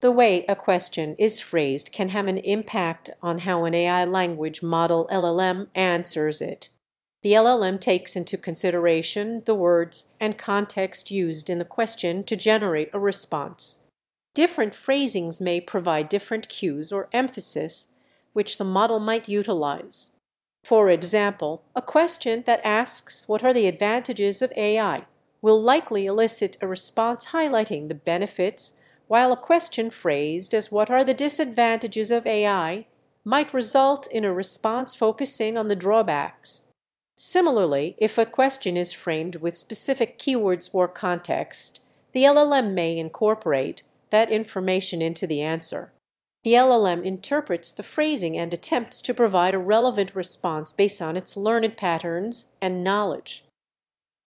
The way a question is phrased can have an impact on how an AI language model LLM answers it. The LLM takes into consideration the words and context used in the question to generate a response. Different phrasings may provide different cues or emphasis which the model might utilize. For example, a question that asks what are the advantages of AI will likely elicit a response highlighting the benefits, while a question phrased as what are the disadvantages of AI might result in a response focusing on the drawbacks. Similarly, if a question is framed with specific keywords or context, the LLM may incorporate that information into the answer. The LLM interprets the phrasing and attempts to provide a relevant response based on its learned patterns and knowledge.